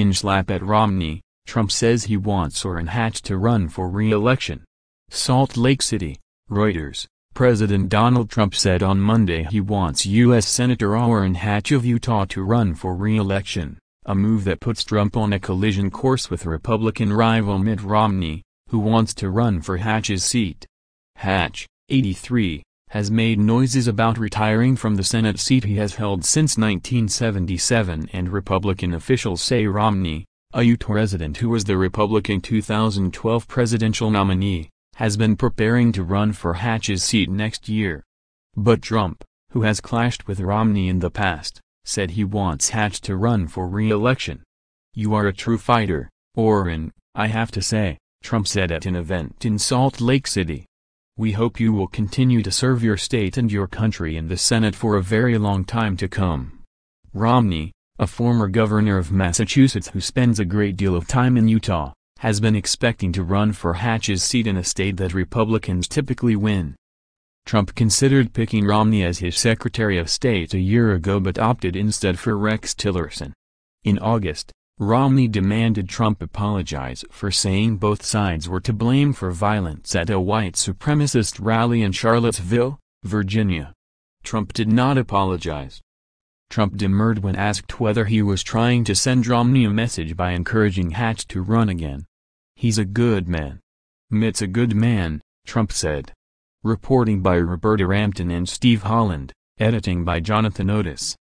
In slap at Romney, Trump says he wants Orrin Hatch to run for re-election. Salt Lake City, Reuters. President Donald Trump said on Monday he wants U.S. Senator Orrin Hatch of Utah to run for re-election, a move that puts Trump on a collision course with Republican rival Mitt Romney, who wants to run for Hatch's seat. Hatch, 83, has made noises about retiring from the Senate seat he has held since 1977 and Republican officials say Romney, a Utah resident who was the Republican 2012 presidential nominee, has been preparing to run for Hatch's seat next year. But Trump, who has clashed with Romney in the past, said he wants Hatch to run for re-election. You are a true fighter, Orrin, I have to say, Trump said at an event in Salt Lake City. We hope you will continue to serve your state and your country in the Senate for a very long time to come. Romney, a former governor of Massachusetts who spends a great deal of time in Utah, has been expecting to run for Hatch's seat in a state that Republicans typically win. Trump considered picking Romney as his Secretary of State a year ago but opted instead for Rex Tillerson. In August, Romney demanded Trump apologize for saying both sides were to blame for violence at a white supremacist rally in Charlottesville, Virginia. Trump did not apologize. Trump demurred when asked whether he was trying to send Romney a message by encouraging Hatch to run again. He's a good man. Mitt's a good man, Trump said. Reporting by Roberta Rampton and Steve Holland, editing by Jonathan Oatis.